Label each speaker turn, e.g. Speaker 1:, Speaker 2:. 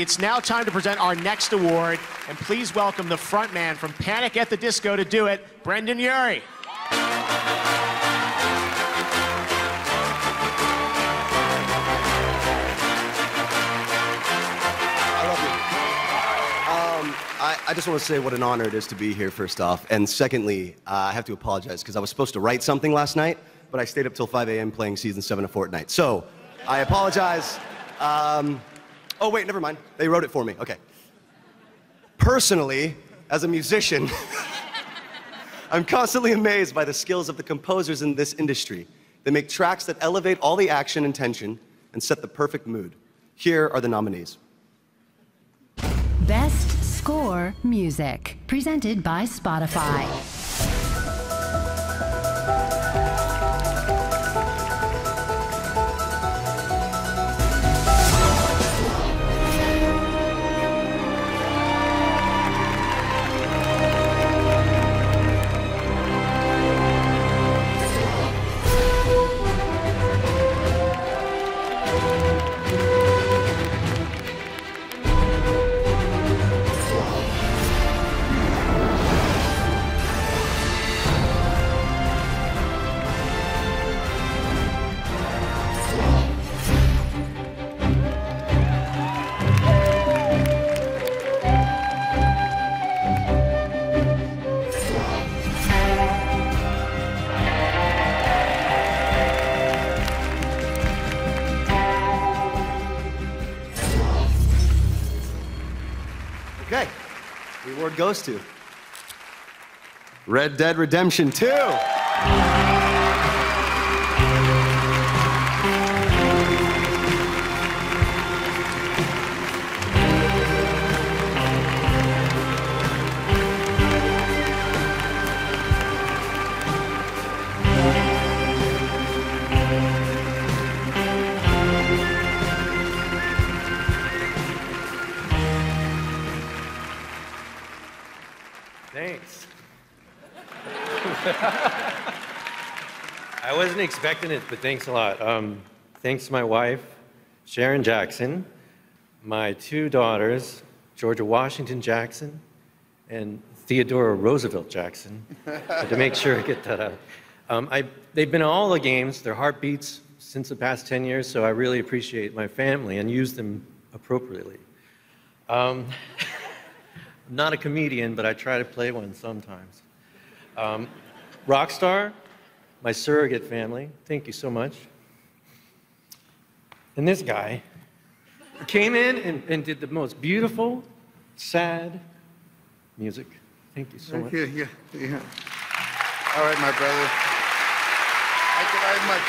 Speaker 1: It's now time to present our next award, and please welcome the front man from Panic at the Disco to do it, Brendon Urie.
Speaker 2: I, I just want to say what an honor it is to be here, first off. And secondly, uh, I have to apologize because I was supposed to write something last night, but I stayed up till 5 a.m. playing season 7 of Fortnite. So I apologize. Um, oh, wait, never mind. They wrote it for me. Okay. Personally, as a musician, I'm constantly amazed by the skills of the composers in this industry. They make tracks that elevate all the action and tension and set the perfect mood. Here are the nominees.
Speaker 3: Best Score Music, presented by Spotify.
Speaker 2: Okay. The award goes to Red Dead Redemption 2.
Speaker 4: Thanks. I wasn't expecting it, but thanks a lot. Um, thanks to my wife, Sharon Jackson, my two daughters, Georgia Washington Jackson and Theodora Roosevelt Jackson, to make sure I get that out. Um, I, they've been in all the games, their heartbeats since the past 10 years, so I really appreciate my family and use them appropriately. Um, not a comedian, but I try to play one sometimes. Um, Rockstar, my surrogate family, thank you so much. And this guy came in and, and did the most beautiful, sad music. Thank you so
Speaker 5: Thank
Speaker 4: much.
Speaker 5: you. Yeah, yeah. All right, my brother. Thank you very much.